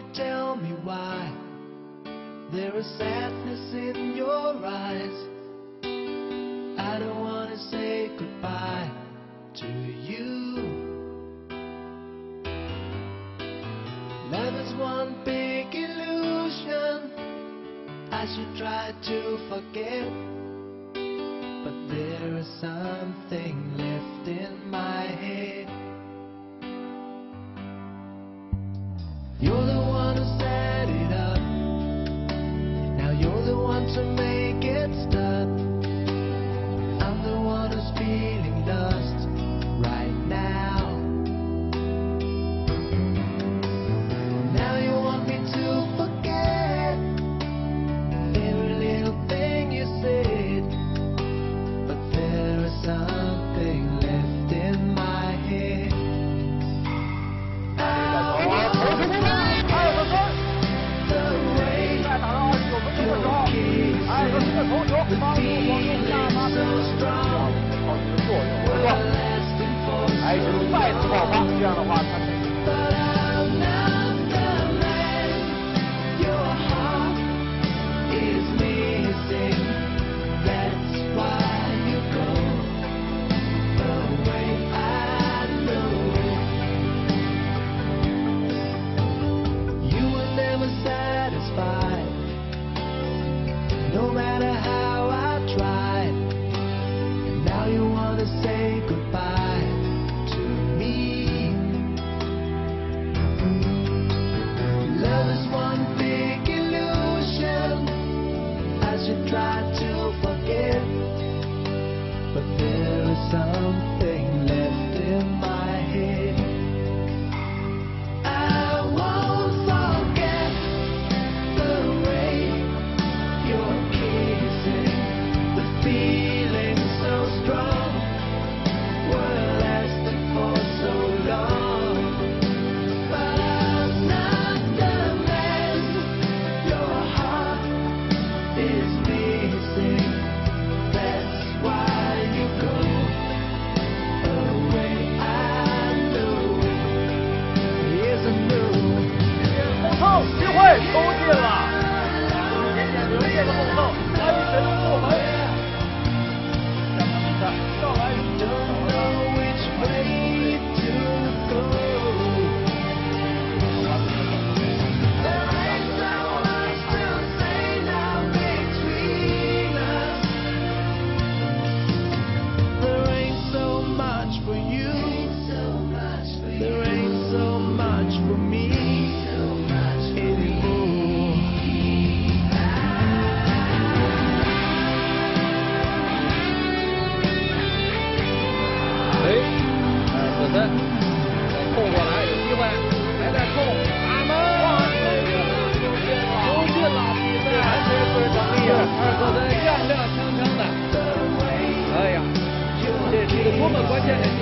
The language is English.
you tell me why there is sadness in your eyes? I don't want to say goodbye to you. Love is one big illusion I should try to forget. But there is something left in my head. to me. 这样的话他 as you try to forget, but there is something left in 们再冲过来有机会还在冲打门。球进了这完全是不是成立二十多亮亮踉跄的。哎呀这是一个多么关键的